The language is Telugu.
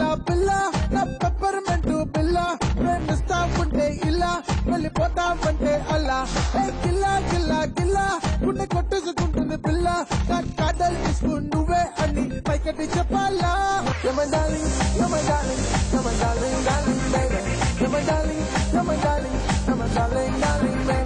పిల్ల పిల్ల నా పెప్పర్మెంట్ పిల్ల ప్రేమిస్తా ఉంటే ఇలా వెళ్ళిపోతామంటే అలా ఏ గిల్లా గిల్లా గిల్లా గుండె కొట్టేసుకుంటుంది పిల్ల నా కాదలు తీసుకు నువ్వే అని పైకటి చెప్పాలా You're my darling, you're my darling, you're my darling, darling, baby. You're my darling, you're my darling, you're my darling, darling, baby.